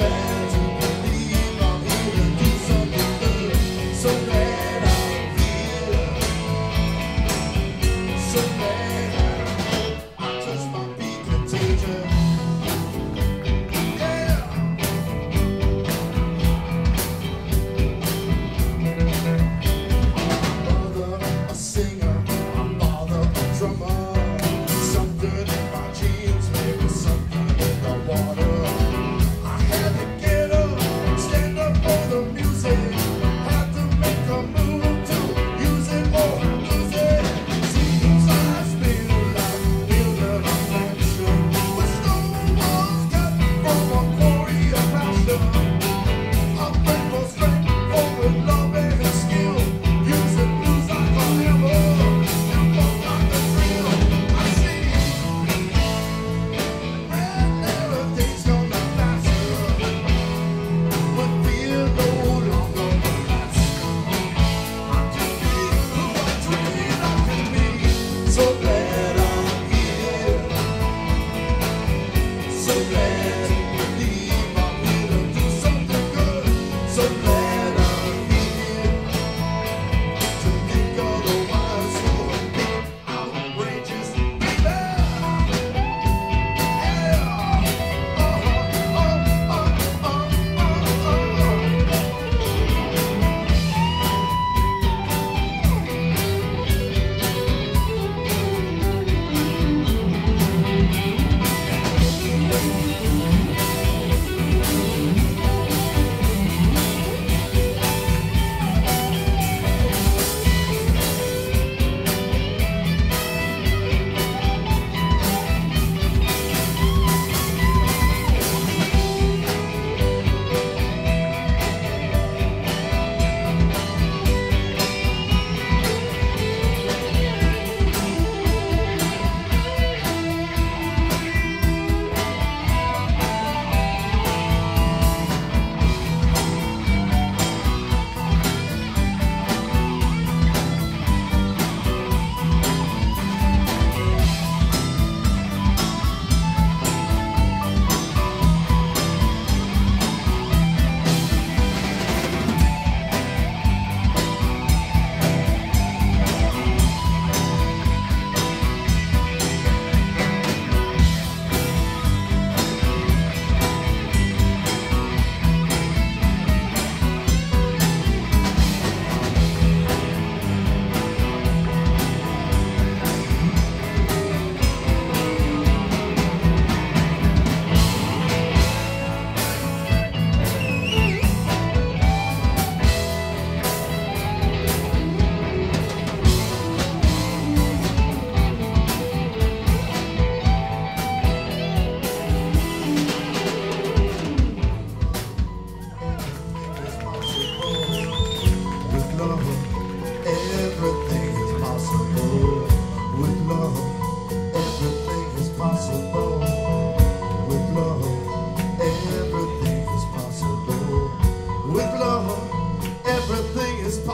love.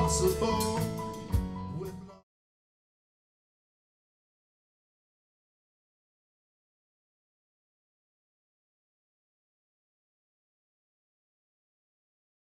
possible.